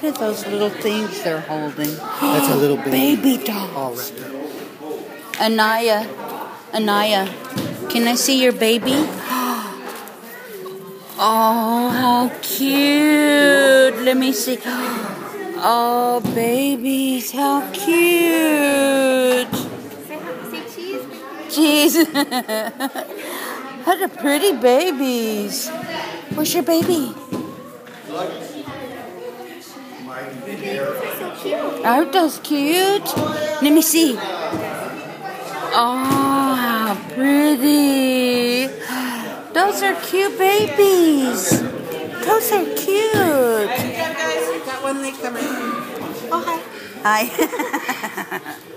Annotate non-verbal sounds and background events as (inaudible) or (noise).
those little things they're holding. That's a little (gasps) baby. Baby doll. All right. Anaya, Anaya, can I see your baby? (gasps) Oh, how cute. Let me see. (gasps) Oh, babies, how cute. Say, say cheese. (laughs) What a pretty babies. Where's your baby? Aren't those cute? Let me see. Oh, pretty. Those are cute babies. Those are cute. Got one leg coming. Oh, hi. Hi. (laughs)